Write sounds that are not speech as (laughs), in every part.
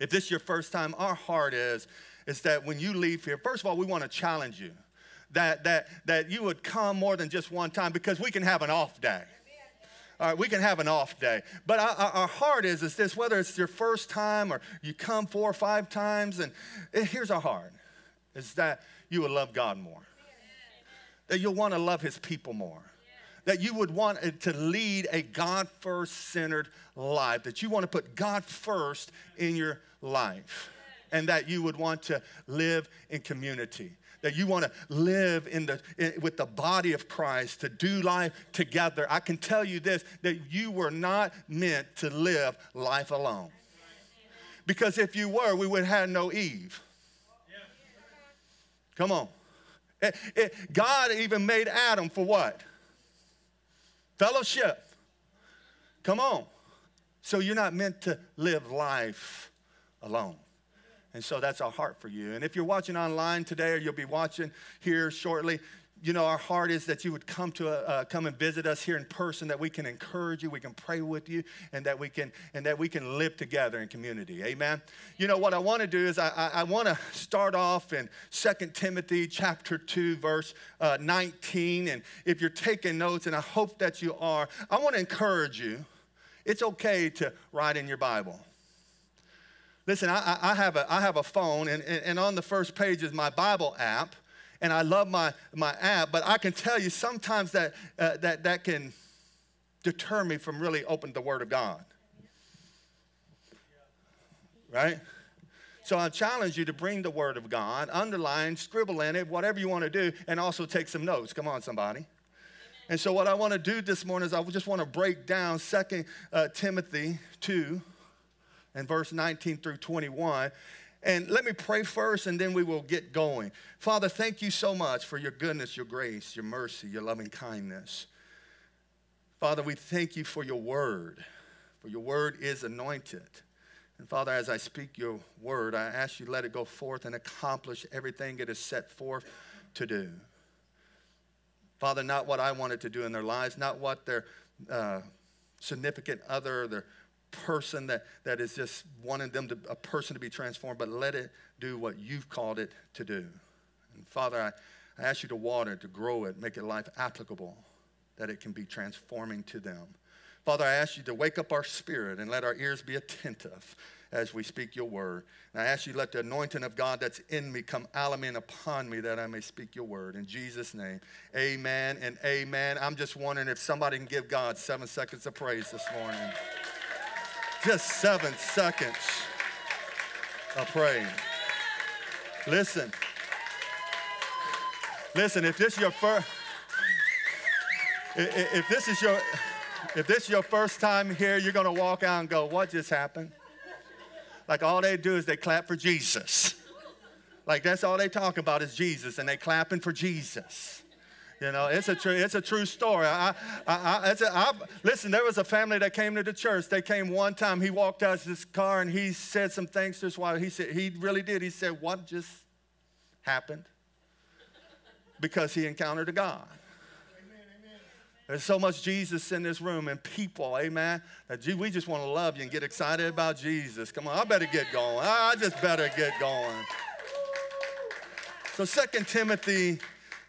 If this is your first time, our heart is, is that when you leave here, first of all, we want to challenge you that, that, that you would come more than just one time because we can have an off day. All right, we can have an off day. But our, our, heart is, is this whether it's your first time or you come four or five times, and here's our heart is that you will love God more, that you'll want to love His people more, that you would want to lead a God first centered life, that you want to put God first in your life, and that you would want to live in community that you want to live in the, in, with the body of Christ, to do life together, I can tell you this that you were not meant to live life alone. Because if you were, we would have no Eve. Come on. It, it, God even made Adam for what? Fellowship. Come on. So you're not meant to live life alone. And so that's our heart for you. And if you're watching online today or you'll be watching here shortly, you know, our heart is that you would come to uh, come and visit us here in person, that we can encourage you, we can pray with you, and that we can and that we can live together in community. Amen. You know what I want to do is I, I, I want to start off in 2 Timothy chapter 2, verse uh, 19. And if you're taking notes, and I hope that you are, I want to encourage you. It's okay to write in your Bible. Listen, I, I, have, a, I have a phone, and, and on the first page is my Bible app, and I love my, my app, but I can tell you sometimes that, uh, that, that can deter me from really opening the Word of God. Right? So I challenge you to bring the Word of God, underline, scribble in it, whatever you want to do, and also take some notes. Come on, somebody. And so, what I want to do this morning is I just want to break down Second uh, Timothy 2 and verse 19 through 21. And let me pray first and then we will get going. Father, thank you so much for your goodness, your grace, your mercy, your loving kindness. Father, we thank you for your word, for your word is anointed. And Father, as I speak your word, I ask you let it go forth and accomplish everything it is set forth to do. Father, not what I wanted to do in their lives, not what their uh, significant other, their person that, that is just wanting them to, a person to be transformed, but let it do what you've called it to do. And Father, I, I ask you to water to grow it, make it life applicable, that it can be transforming to them. Father, I ask you to wake up our spirit and let our ears be attentive as we speak your word. And I ask you, let the anointing of God that's in me come out of me and upon me that I may speak your word. In Jesus' name, amen and amen. I'm just wondering if somebody can give God seven seconds of praise this morning. Just seven seconds of praying. Listen. Listen, if this is your first if this is your if this is your first time here, you're gonna walk out and go, what just happened? Like all they do is they clap for Jesus. Like that's all they talk about is Jesus, and they clapping for Jesus. You know, it's a true, it's a true story. I, I, I, a, I, listen, there was a family that came to the church. They came one time. He walked out of his car and he said some things to his wife. He said, he really did. He said, what just happened? Because he encountered a God. There's so much Jesus in this room and people, amen, that we just want to love you and get excited about Jesus. Come on, I better get going. I just better get going. So Second Timothy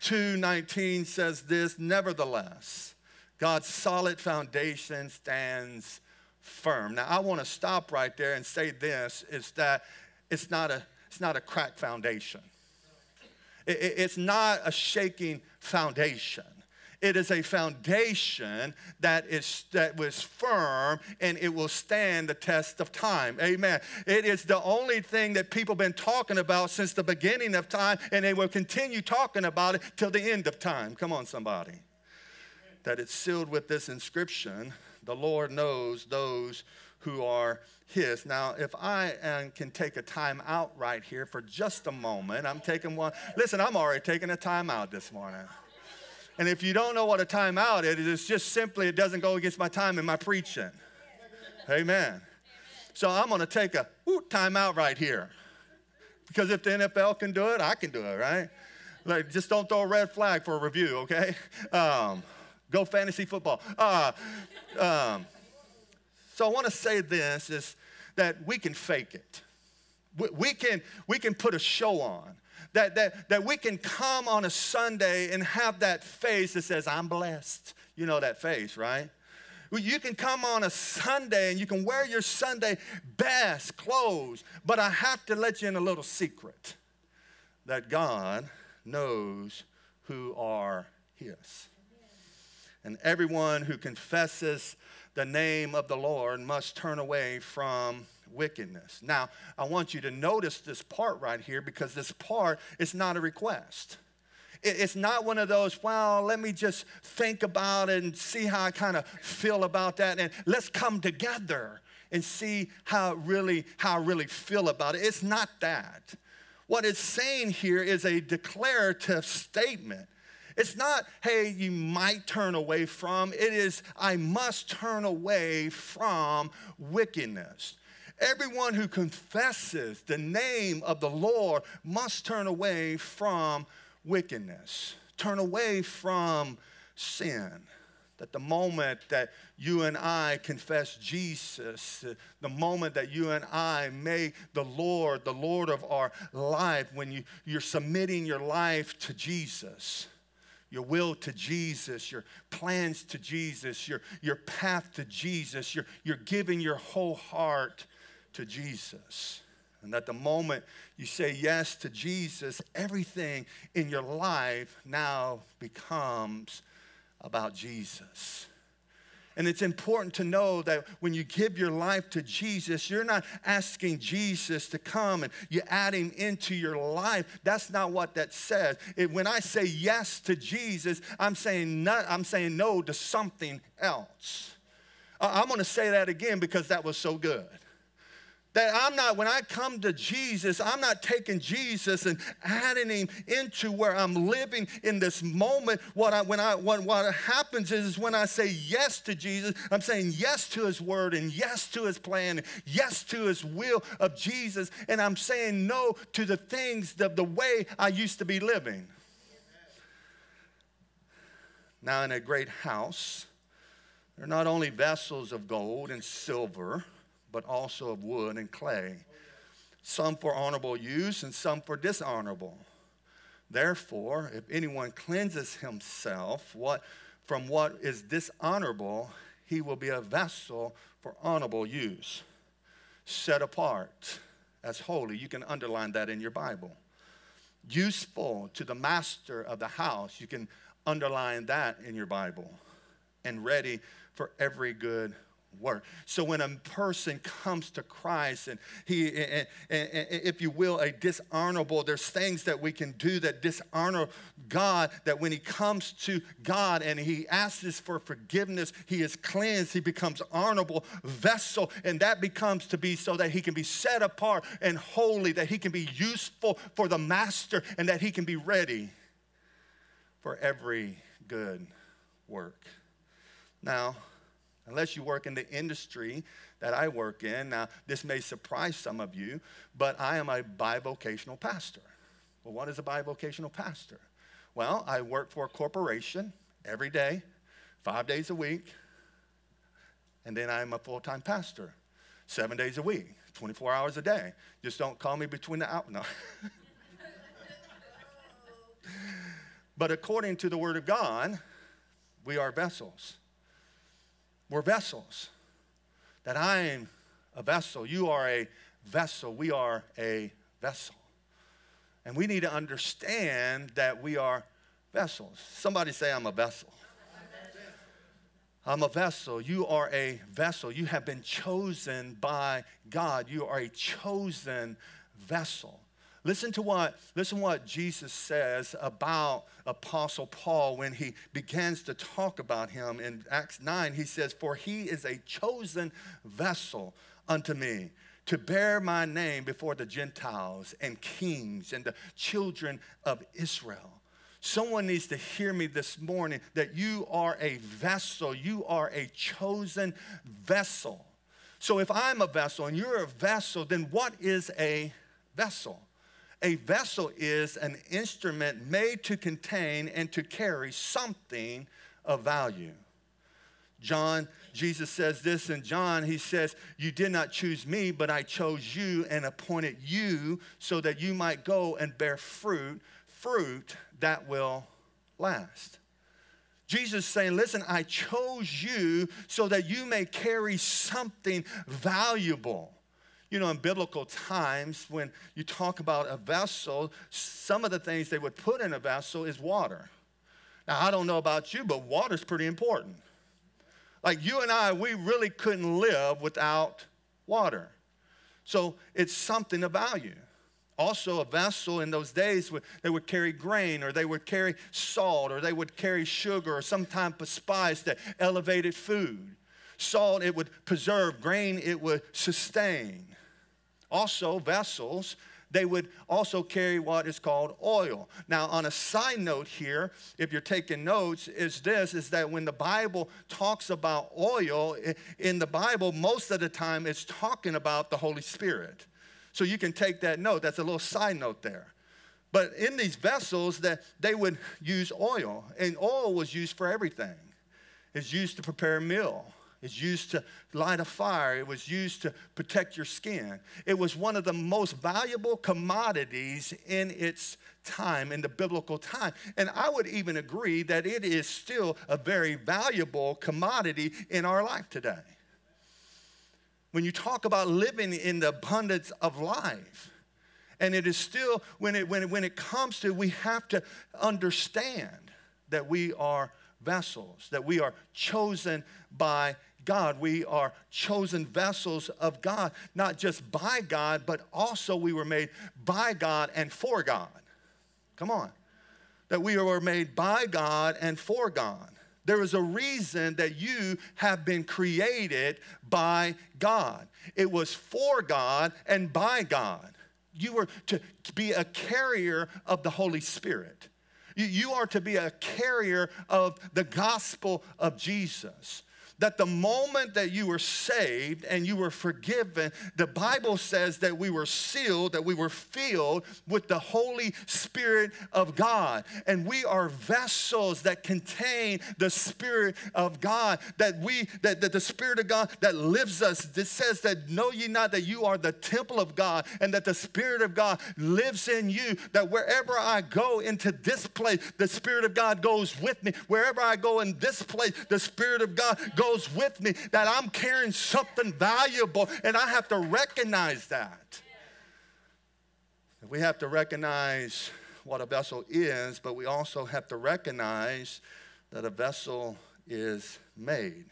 2:19 says this, nevertheless, God's solid foundation stands firm. Now I want to stop right there and say this is that it's not a it's not a crack foundation. It, it, it's not a shaking foundation. It is a foundation that is that was firm and it will stand the test of time. Amen. It is the only thing that people been talking about since the beginning of time, and they will continue talking about it till the end of time. Come on, somebody. That it's sealed with this inscription the Lord knows those who are his. Now, if I can take a time out right here for just a moment, I'm taking one. Listen, I'm already taking a time out this morning. And if you don't know what a timeout is, it's just simply it doesn't go against my time in my preaching. Amen. So I'm going to take a timeout right here. Because if the NFL can do it, I can do it, right? Like, just don't throw a red flag for a review, okay? Um, go fantasy football. Uh, um, so I want to say this is that we can fake it. we can, we can put a show on. That, that, that we can come on a Sunday and have that face that says, I'm blessed. You know that face, right? You can come on a Sunday and you can wear your Sunday best clothes, but I have to let you in a little secret that God knows who are His. And everyone who confesses the name of the Lord must turn away from wickedness. Now, I want you to notice this part right here because this part is not a request. It's not one of those, well, let me just think about it and see how I kind of feel about that and let's come together and see how really how I really feel about it. It's not that. What it's saying here is a declarative statement. It's not, hey, you might turn away from. It is, I must turn away from wickedness. Everyone who confesses the name of the Lord must turn away from wickedness, turn away from sin. That the moment that you and I confess Jesus, the moment that you and I make the Lord the Lord of our life, when you, you're submitting your life to Jesus, your will to Jesus, your plans to Jesus, your, your path to Jesus, you're, you're giving your whole heart to Jesus. And that the moment you say yes to Jesus, everything in your life now becomes about Jesus. And it's important to know that when you give your life to Jesus, you're not asking Jesus to come and you add him into your life. That's not what that says. It, when I say yes to Jesus, I'm saying no, I'm saying no to something else. I'm going to say that again because that was so good. That I'm not, when I come to Jesus, I'm not taking Jesus and adding him into where I'm living in this moment. What, I, when I, what, what happens is when I say yes to Jesus, I'm saying yes to his word and yes to his plan, yes to his will of Jesus, and I'm saying no to the things, the, the way I used to be living. Now, in a great house, there are not only vessels of gold and silver but also of wood and clay, some for honorable use and some for dishonorable. Therefore, if anyone cleanses himself what, from what is dishonorable, he will be a vessel for honorable use, set apart as holy. You can underline that in your Bible. Useful to the master of the house. You can underline that in your Bible. And ready for every good work. So when a person comes to Christ and he, and, and, and, if you will, a dishonorable, there's things that we can do that dishonor God, that when he comes to God and he asks for forgiveness, he is cleansed, he becomes honorable vessel, and that becomes to be so that he can be set apart and holy, that he can be useful for the master, and that he can be ready for every good work. Now, unless you work in the industry that I work in. Now, this may surprise some of you, but I am a bivocational pastor. Well, what is a bivocational pastor? Well, I work for a corporation every day, five days a week, and then I'm a full time pastor, seven days a week, 24 hours a day. Just don't call me between the out. No. (laughs) but according to the Word of God, we are vessels. We're vessels. That I am a vessel. You are a vessel. We are a vessel. And we need to understand that we are vessels. Somebody say, I'm a vessel. I'm a vessel. You are a vessel. You have been chosen by God. You are a chosen vessel. Listen to what, listen what Jesus says about Apostle Paul when he begins to talk about him in Acts 9. He says, For he is a chosen vessel unto me to bear my name before the Gentiles and kings and the children of Israel. Someone needs to hear me this morning that you are a vessel, you are a chosen vessel. So if I'm a vessel and you're a vessel, then what is a vessel? A vessel is an instrument made to contain and to carry something of value. John, Jesus says this in John. He says, You did not choose me, but I chose you and appointed you so that you might go and bear fruit, fruit that will last. Jesus saying, Listen, I chose you so that you may carry something valuable. You know, in biblical times, when you talk about a vessel, some of the things they would put in a vessel is water. Now, I don't know about you, but water's pretty important. Like you and I, we really couldn't live without water. So it's something of value. Also, a vessel in those days, they would carry grain or they would carry salt or they would carry sugar or some type of spice that elevated food. Salt, it would preserve, grain, it would sustain. Also, vessels, they would also carry what is called oil. Now, on a side note here, if you're taking notes, is this is that when the Bible talks about oil in the Bible, most of the time it's talking about the Holy Spirit. So you can take that note. That's a little side note there. But in these vessels that they would use oil, and oil was used for everything. It's used to prepare a meal. It's used to light a fire. It was used to protect your skin. It was one of the most valuable commodities in its time, in the biblical time. And I would even agree that it is still a very valuable commodity in our life today. When you talk about living in the abundance of life, and it is still, when it, when it, when it comes to, we have to understand that we are vessels, that we are chosen by God. We are chosen vessels of God, not just by God, but also we were made by God and for God. Come on. That we were made by God and for God. There is a reason that you have been created by God. It was for God and by God. You were to be a carrier of the Holy Spirit. You, are to be a carrier of the gospel of Jesus that the moment that you were saved and you were forgiven, the Bible says that we were sealed, that we were filled with the Holy Spirit of God. And we are vessels that contain the Spirit of God, that we, that, that the Spirit of God that lives us. This says that know ye not that you are the temple of God and that the Spirit of God lives in you, that wherever I go into this place, the Spirit of God goes with me. Wherever I go in this place, the Spirit of God goes goes with me, that I'm carrying something valuable, and I have to recognize that. We have to recognize what a vessel is, but we also have to recognize that a vessel is made.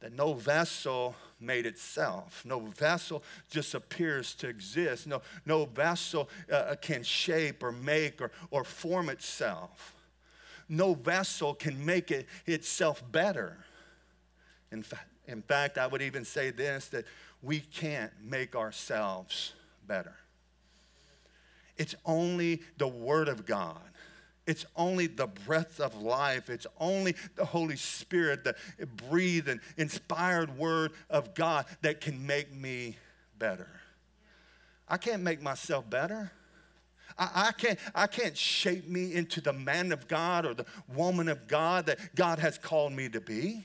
That no vessel made itself. No vessel just appears to exist. No, no vessel uh, can shape or make or, or form itself. No vessel can make it itself better. In, fa- in fact, I would even say this that we can't make ourselves better. It's only the Word of God. It's only the breath of life. It's only the Holy Spirit, the breathed and inspired Word of God that can make me better. I can't make myself better. I, I, can't, I can't shape me into the man of God or the woman of God that God has called me to be.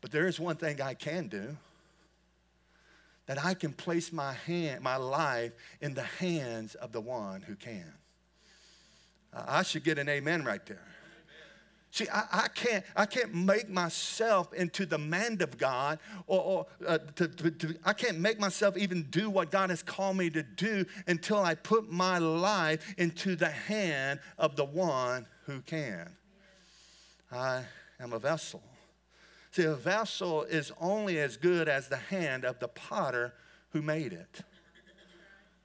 But there is one thing I can do that I can place my hand, my life in the hands of the one who can. I should get an amen right there. See, I, I, can't, I can't make myself into the man of God, or, or uh, to, to, to, I can't make myself even do what God has called me to do until I put my life into the hand of the one who can. I am a vessel. See, a vessel is only as good as the hand of the potter who made it.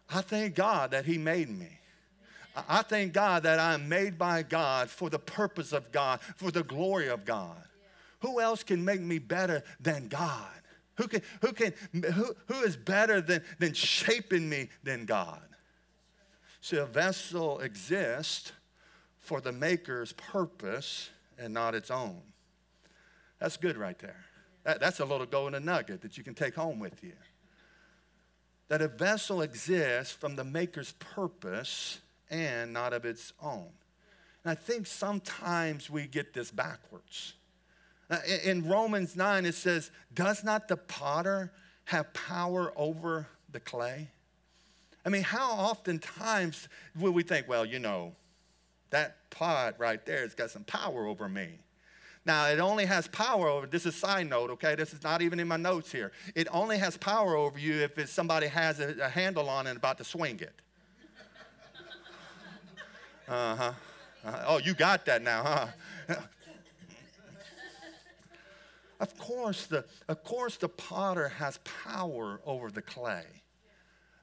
I thank God that He made me. I thank God that I'm made by God for the purpose of God, for the glory of God. Who else can make me better than God? Who, can, who, can, who, who is better than, than shaping me than God? See, a vessel exists for the maker's purpose and not its own. That's good right there. That, that's a little golden nugget that you can take home with you. That a vessel exists from the maker's purpose and not of its own. And I think sometimes we get this backwards. In Romans 9, it says, Does not the potter have power over the clay? I mean, how oftentimes will we think, well, you know, that pot right there has got some power over me? Now, it only has power over, this is side note, okay? This is not even in my notes here. It only has power over you if it's somebody has a, a handle on and about to swing it. (laughs) Uh-huh. uh-huh. Oh, you got that now, huh? (laughs) of course, the, of course, the potter has power over the clay.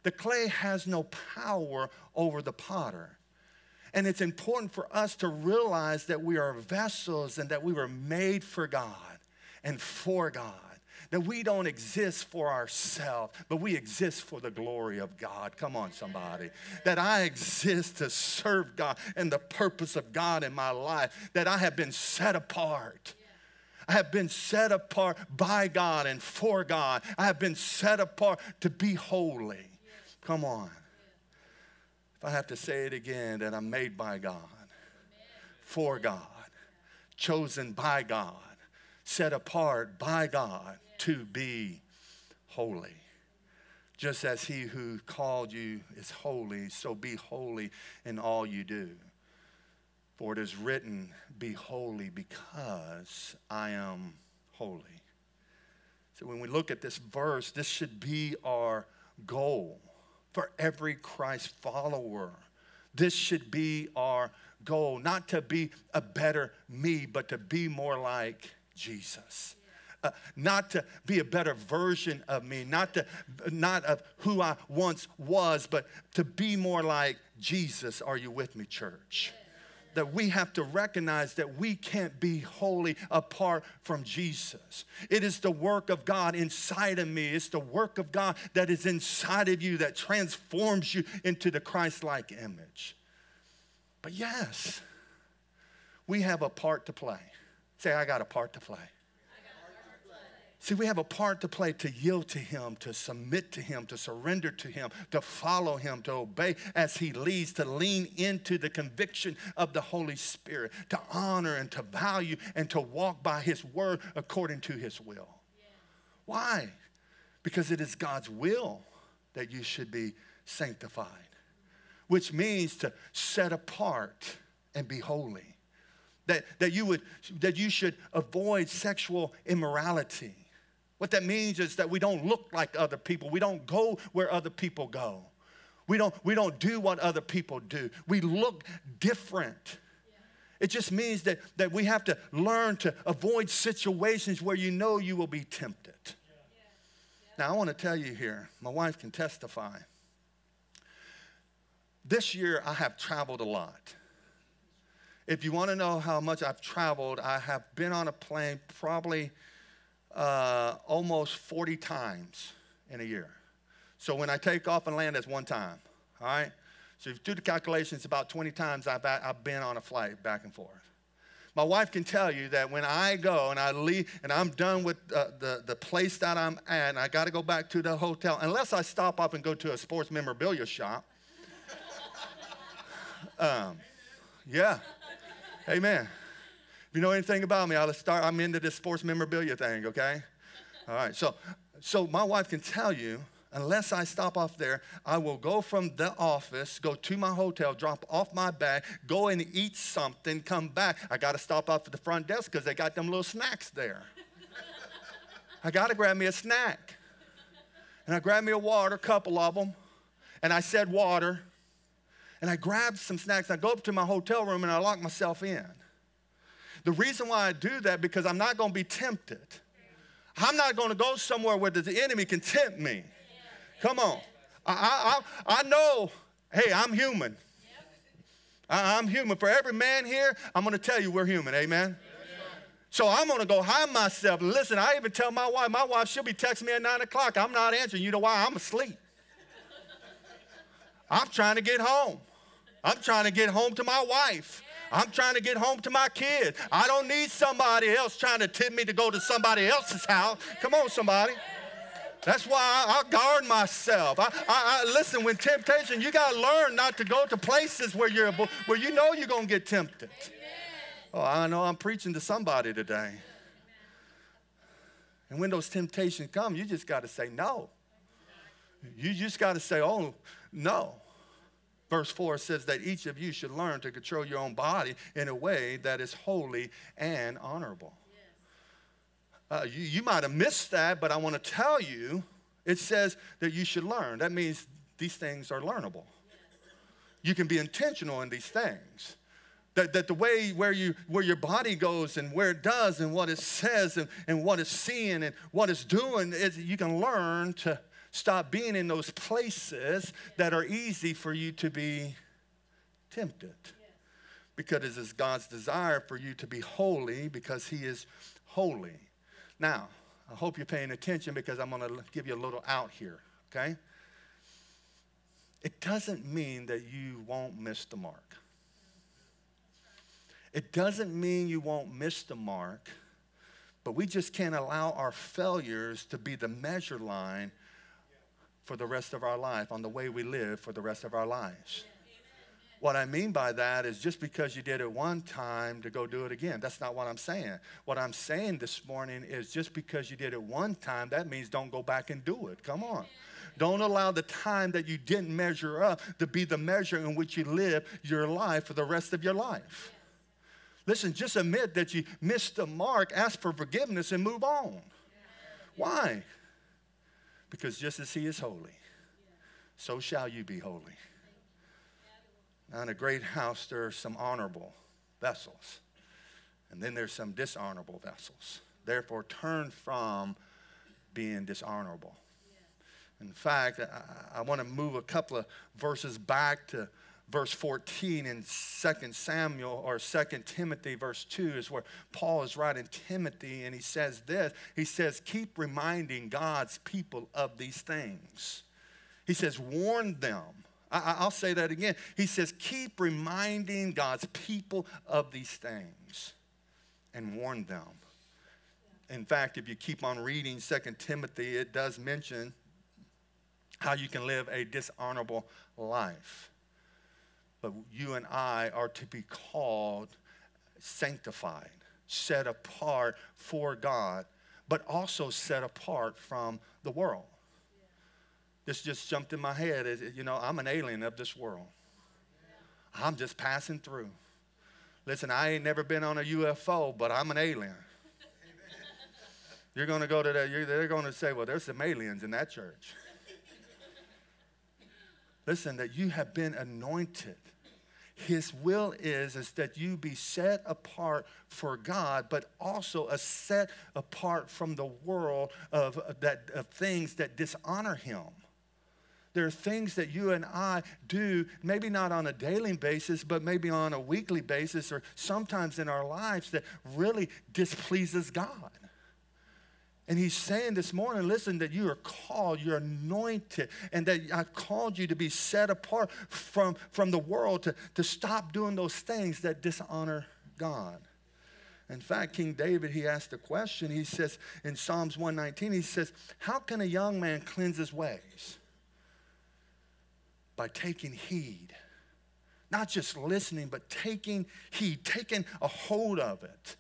The clay has no power over the potter. And it's important for us to realize that we are vessels and that we were made for God and for God. That we don't exist for ourselves, but we exist for the glory of God. Come on, somebody. That I exist to serve God and the purpose of God in my life. That I have been set apart. I have been set apart by God and for God. I have been set apart to be holy. Come on. If I have to say it again, that I'm made by God, for God, chosen by God, set apart by God to be holy. Just as he who called you is holy, so be holy in all you do. For it is written, Be holy because I am holy. So when we look at this verse, this should be our goal for every Christ follower. This should be our goal, not to be a better me, but to be more like Jesus. Uh, not to be a better version of me, not to not of who I once was, but to be more like Jesus. Are you with me, church? That we have to recognize that we can't be holy apart from Jesus. It is the work of God inside of me. It's the work of God that is inside of you that transforms you into the Christ like image. But yes, we have a part to play. Say, I got a part to play. See, we have a part to play to yield to Him, to submit to Him, to surrender to Him, to follow Him, to obey as He leads, to lean into the conviction of the Holy Spirit, to honor and to value and to walk by His word according to His will. Why? Because it is God's will that you should be sanctified, which means to set apart and be holy. That, that, you would, that you should avoid sexual immorality what that means is that we don't look like other people. We don't go where other people go. We don't, we don't do what other people do. We look different. It just means that, that we have to learn to avoid situations where you know you will be tempted. Now, I want to tell you here, my wife can testify. This year, I have traveled a lot. If you want to know how much I've traveled, I have been on a plane probably uh, almost 40 times in a year. So when I take off and land, that's one time. All right? So if you do the calculations, about 20 times I've, I've been on a flight back and forth. My wife can tell you that when I go and I leave and I'm done with uh, the, the place that I'm at and I got to go back to the hotel, unless I stop off and go to a sports memorabilia shop. (laughs) um, yeah. Amen. If you know anything about me, I'll start, I'm into this sports memorabilia thing, okay? All right, so, so my wife can tell you, unless I stop off there, I will go from the office, go to my hotel, drop off my bag, go and eat something, come back. I got to stop off at the front desk because they got them little snacks there. I got to grab me a snack. And I grabbed me a water, a couple of them, and I said water. And I grabbed some snacks. I go up to my hotel room and I lock myself in. The reason why I do that because I'm not going to be tempted. I'm not going to go somewhere where the enemy can tempt me. Come on. I, I, I know, hey, I'm human. I, I'm human. For every man here, I'm going to tell you we're human. Amen. So I'm gonna go hide myself. Listen, I even tell my wife, my wife, she'll be texting me at nine o'clock. I'm not answering. You know why? I'm asleep. I'm trying to get home. I'm trying to get home to my wife. I'm trying to get home to my kids. I don't need somebody else trying to tempt me to go to somebody else's house. Come on, somebody. That's why I, I guard myself. I, I, I, listen. When temptation, you got to learn not to go to places where you're where you know you're gonna get tempted. Oh, I know I'm preaching to somebody today. And when those temptations come, you just got to say no. You just got to say, oh, no. Verse 4 says that each of you should learn to control your own body in a way that is holy and honorable. Uh, you, you might have missed that, but I want to tell you it says that you should learn. That means these things are learnable. You can be intentional in these things. That, that the way where, you, where your body goes and where it does and what it says and, and what it's seeing and what it's doing, is you can learn to stop being in those places that are easy for you to be tempted. Because it is God's desire for you to be holy because He is holy. Now, I hope you're paying attention because I'm going to give you a little out here, okay? It doesn't mean that you won't miss the mark. It doesn't mean you won't miss the mark, but we just can't allow our failures to be the measure line for the rest of our life, on the way we live for the rest of our lives. What I mean by that is just because you did it one time to go do it again. That's not what I'm saying. What I'm saying this morning is just because you did it one time, that means don't go back and do it. Come on. Don't allow the time that you didn't measure up to be the measure in which you live your life for the rest of your life. Listen, just admit that you missed the mark, ask for forgiveness, and move on. Why? Because just as He is holy, so shall you be holy. Now, in a great house, there are some honorable vessels, and then there's some dishonorable vessels. Therefore, turn from being dishonorable. In fact, I, I want to move a couple of verses back to verse 14 in 2 Samuel or 2 Timothy, verse 2, is where Paul is writing Timothy, and he says this He says, Keep reminding God's people of these things. He says, Warn them I, will say that again. He says, keep reminding God's people of these things and warn them. In fact, if you keep on reading Second Timothy, it does mention how you can live a dishonorable life. But you and I are to be called sanctified, set apart for God, but also set apart from the world. This just jumped in my head. You know, I'm an alien of this world. I'm just passing through. Listen, I ain't never been on a UFO, but I'm an alien. You're going to go to that, they're going to say, well, there's some aliens in that church. Listen, that you have been anointed. His will is, is that you be set apart for God, but also a set apart from the world of, that, of things that dishonor Him. There are things that you and I do, maybe not on a daily basis, but maybe on a weekly basis or sometimes in our lives that really displeases God. And he's saying this morning, listen, that you are called, you're anointed, and that I called you to be set apart from, from the world to, to stop doing those things that dishonor God. In fact, King David, he asked a question. He says in Psalms 119, he says, How can a young man cleanse his ways? by taking heed. Not just listening, but taking heed, taking a hold of it.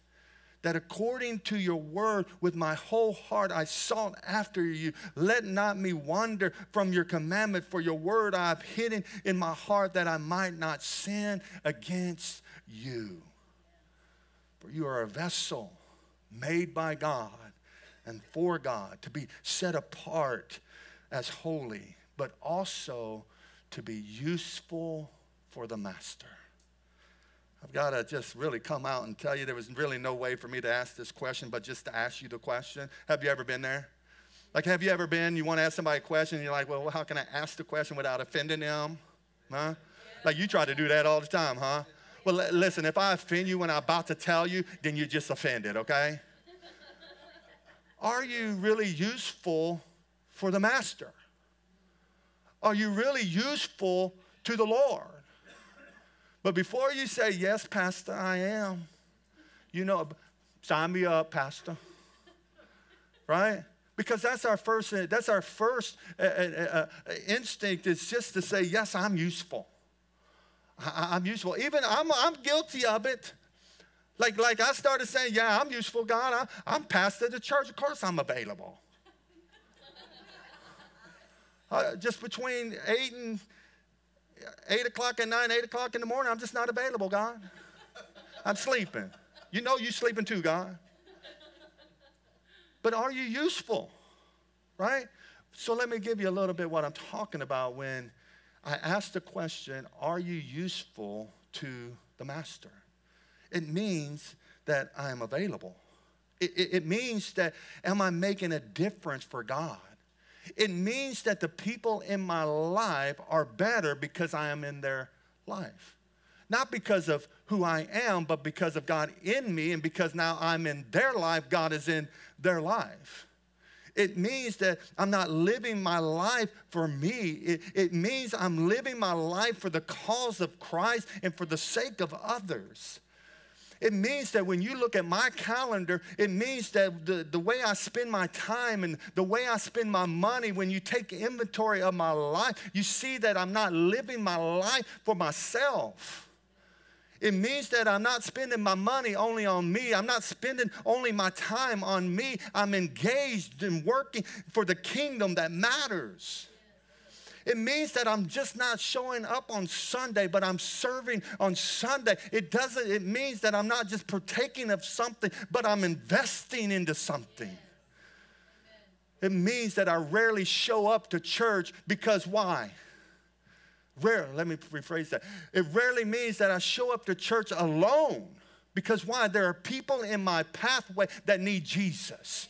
That according to your word, with my whole heart I sought after you. Let not me wander from your commandment, for your word I have hidden in my heart that I might not sin against you. For you are a vessel made by God and for God to be set apart as holy, but also to be useful for the master. I've got to just really come out and tell you there was really no way for me to ask this question, but just to ask you the question. Have you ever been there? Like, have you ever been, you want to ask somebody a question, and you're like, well, how can I ask the question without offending them? Huh? Like, you try to do that all the time, huh? Well, l- listen, if I offend you when I'm about to tell you, then you're just offended, okay? Are you really useful for the master? Are you really useful to the Lord? But before you say, Yes, Pastor, I am, you know, sign me up, Pastor. Right? Because that's our first, that's our first uh, uh, uh, instinct is just to say, Yes, I'm useful. I, am useful. Even I'm, I'm guilty of it. Like, like I started saying, yeah, I'm useful, God. I, I'm pastor of the church. Of course I'm available. (laughs) uh, just between 8 and 8 o'clock at night, 8 o'clock in the morning, I'm just not available, God. I'm sleeping. You know you're sleeping too, God. But are you useful? Right? So let me give you a little bit what I'm talking about when I ask the question, are you useful to the master? It means that I am available. It, it, it, means that am I making a difference for God? It means that the people in my life are better because I am in their life. Not because of who I am, but because of God in me, and because now I'm in their life, God is in their life. It means that I'm not living my life for me. It, it means I'm living my life for the cause of Christ and for the sake of others. It means that when you look at my calendar, it means that the, the way I spend my time and the way I spend my money, when you take inventory of my life, you see that I'm not living my life for myself. It means that I'm not spending my money only on me. I'm not spending only my time on me. I'm engaged in working for the kingdom that matters. It means that I'm just not showing up on Sunday, but I'm serving on Sunday. It doesn't, it means that I'm not just partaking of something, but I'm investing into something. It means that I rarely show up to church because why? Rare, let me rephrase that. It rarely means that I show up to church alone. Because why? There are people in my pathway that need Jesus.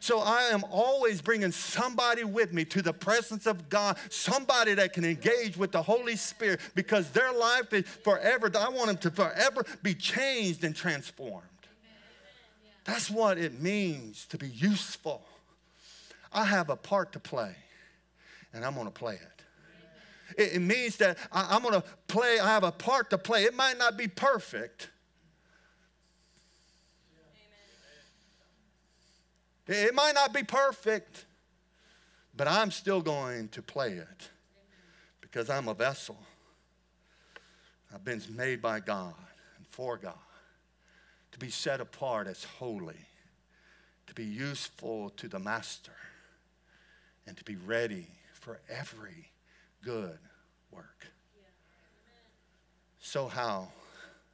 So I am always bringing somebody with me to the presence of God, somebody that can engage with the Holy Spirit because their life is forever. I want them to forever be changed and transformed. That's what it means to be useful. I have a part to play, and I'm going to play it. It, means that I'm going to play, I have a part to play. It might not be perfect. It might not be perfect, but I'm still going to play it because I'm a vessel. I've been made by God and for God to be set apart as holy, to be useful to the Master, and to be ready for every good work. So, how?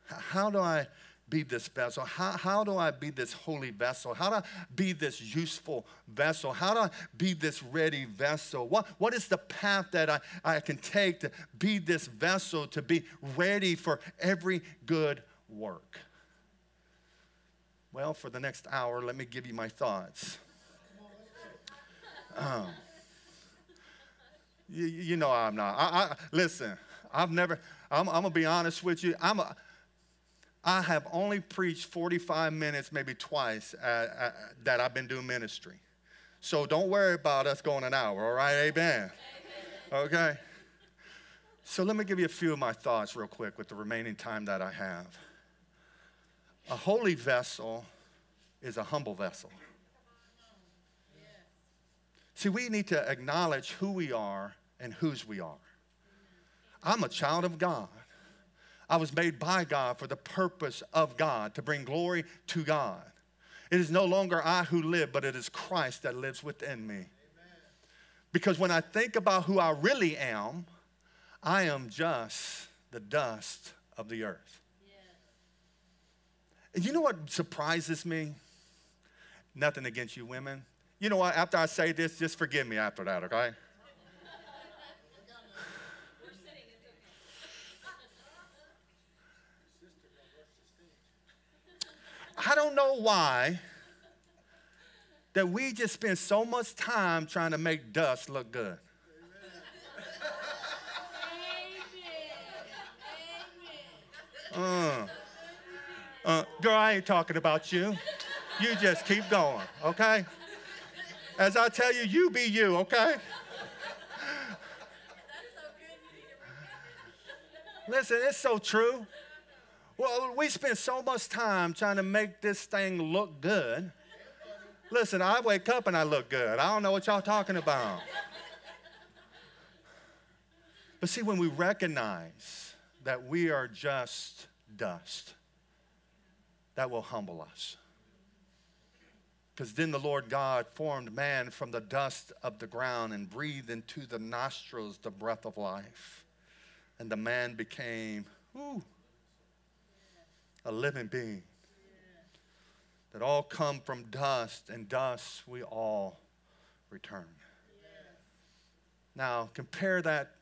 How do I be this vessel? How, how do I be this holy vessel? How do I be this useful vessel? How do I be this ready vessel? What, what is the path that I, I can take to be this vessel, to be ready for every good work? Well, for the next hour, let me give you my thoughts. Um, you, you know I'm not. I, I, listen, I've never, I'm, I'm going to be honest with you. I'm a, I have only preached 45 minutes, maybe twice, uh, uh, that I've been doing ministry. So don't worry about us going an hour, all right? Amen. Amen. Okay? So let me give you a few of my thoughts real quick with the remaining time that I have. A holy vessel is a humble vessel. See, we need to acknowledge who we are and whose we are. I'm a child of God. I was made by God for the purpose of God, to bring glory to God. It is no longer I who live, but it is Christ that lives within me. Because when I think about who I really am, I am just the dust of the earth. Yes. And you know what surprises me? Nothing against you women. You know what? After I say this, just forgive me after that, okay? I don't know why that we just spend so much time trying to make dust look good. Uh, uh, girl, I ain't talking about you. You just keep going, okay? As I tell you, you be you, okay? Listen, it's so true. Well, we spend so much time trying to make this thing look good. Listen, I wake up and I look good. I don't know what y'all talking about. But see, when we recognize that we are just dust, that will humble us. Because then the Lord God formed man from the dust of the ground and breathed into the nostrils the breath of life. And the man became ooh, a living being. That all come from dust, and dust we all return. Now, compare that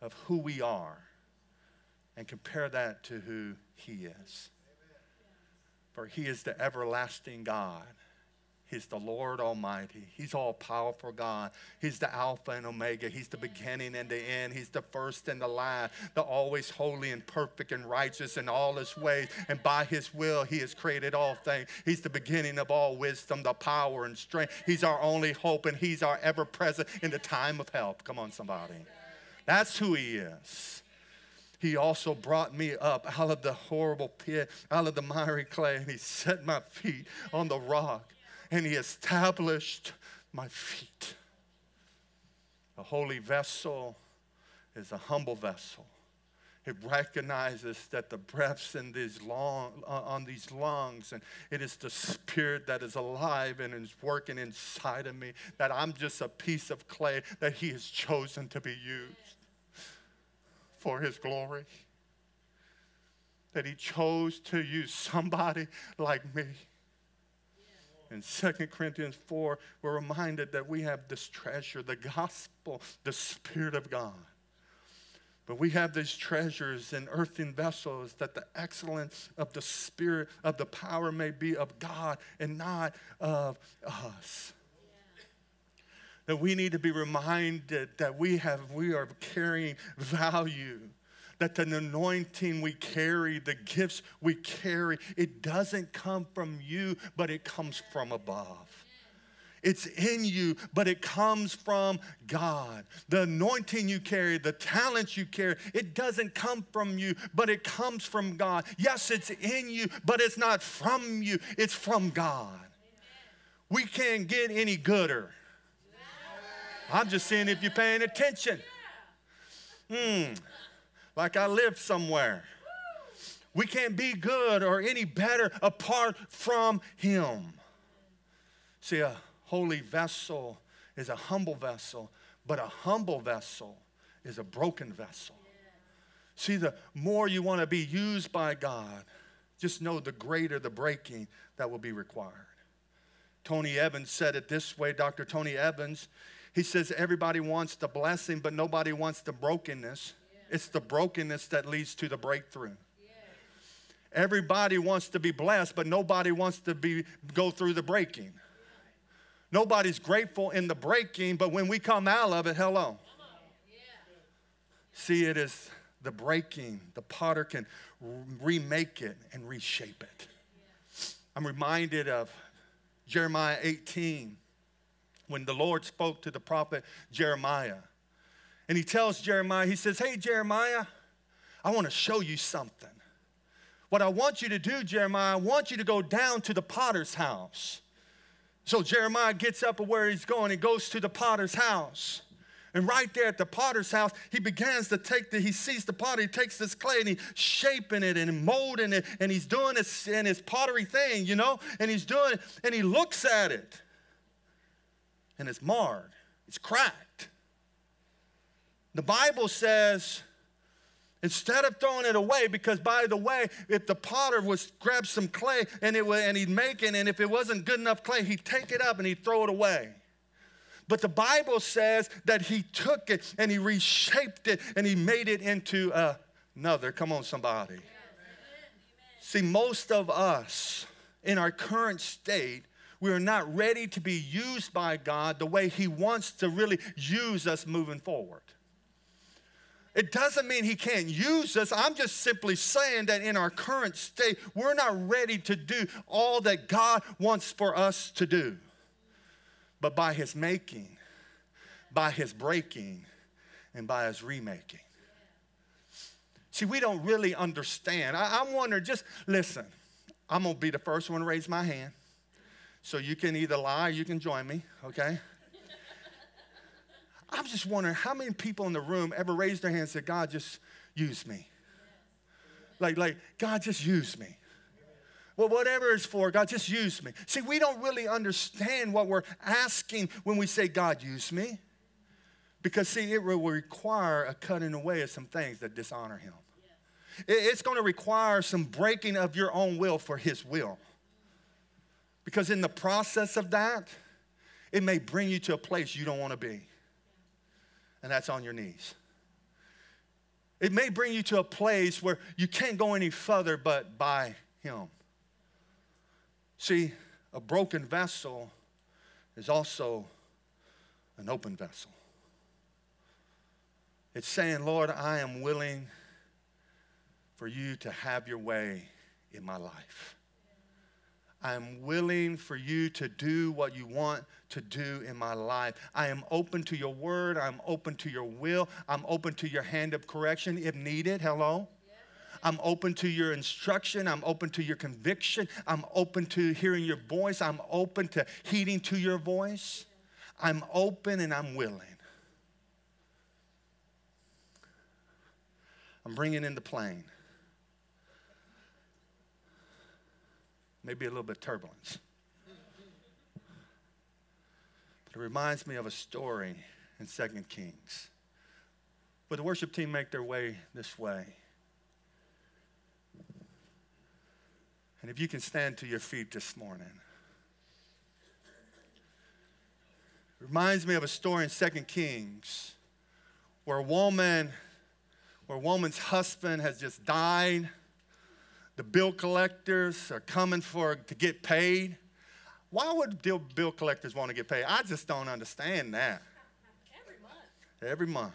of who we are and compare that to who He is. For He is the everlasting God He's the Lord Almighty. He's all powerful God. He's the Alpha and Omega. He's the beginning and the end. He's the first and the last, the always holy and perfect and righteous in all his ways. And by his will, he has created all things. He's the beginning of all wisdom, the power and strength. He's our only hope, and he's our ever present in the time of help. Come on, somebody. That's who he is. He also brought me up out of the horrible pit, out of the miry clay, and he set my feet on the rock and he established my feet. A holy vessel is a humble vessel. It recognizes that the breaths in these long, uh, on these lungs, and it is the spirit that is alive and is working inside of me, that I'm just a piece of clay that he has chosen to be used for his glory. That he chose to use somebody like me in 2 Corinthians 4, we're reminded that we have this treasure, the gospel, the Spirit of God. But we have these treasures in earthen vessels that the excellence of the Spirit, of the power may be of God and not of us. That we need to be reminded that we have, we are carrying value that the anointing we carry, the gifts we carry, it doesn't come from you, but it comes from above. It's in you, but it comes from God. The anointing you carry, the talents you carry, it doesn't come from you, but it comes from God. Yes, it's in you, but it's not from you, it's from God. We can't get any gooder. I'm just seeing if you're paying attention. Hmm like I live somewhere. We can't be good or any better apart from Him. See, a holy vessel is a humble vessel, but a humble vessel is a broken vessel. See, the more you want to be used by God, just know the greater the breaking that will be required. Tony Evans said it this way Dr. Tony Evans, he says, Everybody wants the blessing, but nobody wants the brokenness. It's the brokenness that leads to the breakthrough. Everybody wants to be blessed, but nobody wants to be go through the breaking. Nobody's grateful in the breaking, but when we come out of it, hello. See, it is the breaking. The potter can remake it and reshape it. I'm reminded of Jeremiah 18 when the Lord spoke to the prophet Jeremiah. And he tells Jeremiah, he says, Hey, Jeremiah, I want to show you something. What I want you to do, Jeremiah, I want you to go down to the potter's house. So Jeremiah gets up where he's going. He goes to the potter's house. And right there at the potter's house, he begins to take the, he sees the potter, he takes this clay and he's shaping it and molding it, and he's doing this and his pottery thing, you know, and he's doing it, and he looks at it, and it's marred, it's cracked. The Bible says, instead of throwing it away, because by the way, if the potter was grab some clay and it and he'd make it, and if it wasn't good enough clay, he'd take it up and he'd throw it away. But the Bible says that he took it and he reshaped it and he made it into another. Come on, somebody. See, most of us in our current state, we are not ready to be used by God the way He wants to really use us moving forward. It doesn't mean he can't use us. I'm just simply saying that in our current state, we're not ready to do all that God wants for us to do. But by his making, by his breaking, and by his remaking. See, we don't really understand. I, am wondering, just listen, I'm gonna be the first one to raise my hand. So you can either lie or you can join me, okay? I'm just wondering how many people in the room ever raised their hand and said, God, just use me. Like, like, God, just use me. Well, whatever it's for, God, just use me. See, we don't really understand what we're asking when we say, God, use me. Because, see, it will require a cutting away of some things that dishonor Him. It's going to require some breaking of your own will for His will. Because in the process of that, it may bring you to a place you don't want to be. And that's on your knees. It may bring you to a place where you can't go any further but by Him. See, a broken vessel is also an open vessel. It's saying, Lord, I am willing for you to have your way in my life. I'm willing for you to do what you want to do in my life. I am open to your word. I'm open to your will. I'm open to your hand of correction if needed. Hello? I'm open to your instruction. I'm open to your conviction. I'm open to hearing your voice. I'm open to heeding to your voice. I'm open and I'm willing. I'm bringing in the plane. Maybe a little bit of turbulence. But it reminds me of a story in Second Kings. Would the worship team make their way this way? And if you can stand to your feet this morning. It reminds me of a story in Second Kings where a woman, where a woman's husband has just died the bill collectors are coming for to get paid. Why would bill collectors want to get paid? I just don't understand that. Every month. Every month.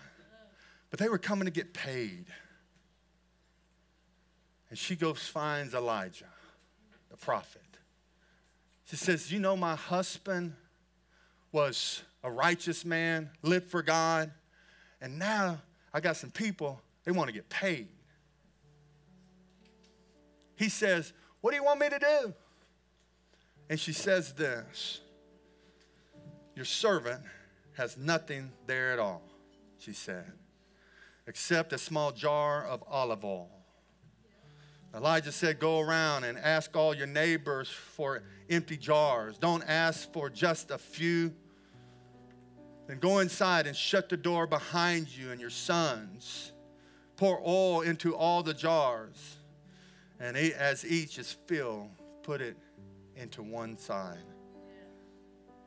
But they were coming to get paid. And she goes finds Elijah, the prophet. She says, You know, my husband was a righteous man, lived for God, and now I got some people, they want to get paid he says, What do you want me to do? And she says this Your servant has nothing there at all, she said, except a small jar of olive oil. Elijah said, Go around and ask all your neighbors for empty jars. Don't ask for just a few. Then go inside and shut the door behind you and your sons. Pour oil into all the jars. And as each is filled, put it into one side.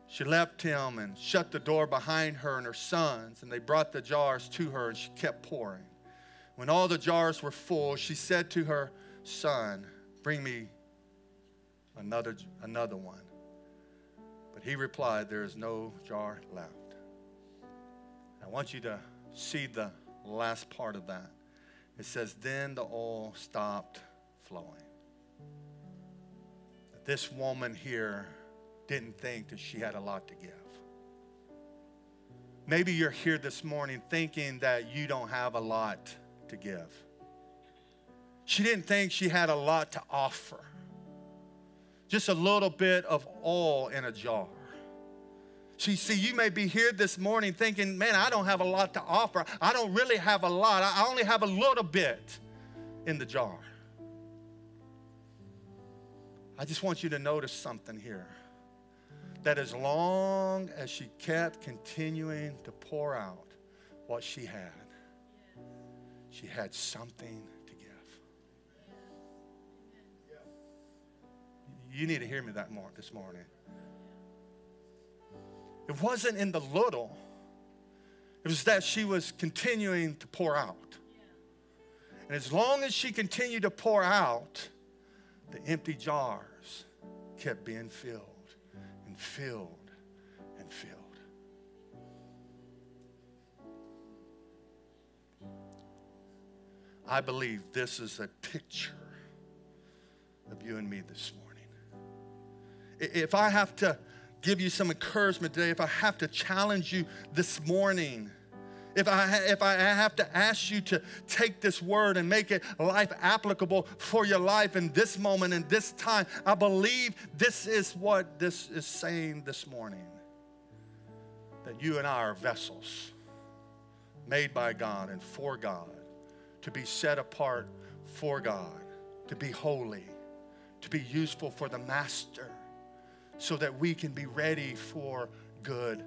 She left him and shut the door behind her and her sons, and they brought the jars to her, and she kept pouring. When all the jars were full, she said to her son, Bring me another, another one. But he replied, There is no jar left. I want you to see the last part of that. It says, Then the oil stopped flowing. This woman here didn't think that she had a lot to give. Maybe you're here this morning thinking that you don't have a lot to give. She didn't think she had a lot to offer. Just a little bit of oil in a jar. See, see, you may be here this morning thinking, man, I don't have a lot to offer. I don't really have a lot. I only have a little bit in the jar. I just want you to notice something here. That as long as she kept continuing to pour out what she had, she had something to give. You need to hear me that more this morning. It wasn't in the little, it was that she was continuing to pour out. And as long as she continued to pour out, the empty jars kept being filled and filled and filled. I believe this is a picture of you and me this morning. If I have to give you some encouragement today, if I have to challenge you this morning, if I, if I have to ask you to take this word and make it life applicable for your life in this moment and this time, I believe this is what this is saying this morning. That you and I are vessels made by God and for God, to be set apart for God, to be holy, to be useful for the master so that we can be ready for good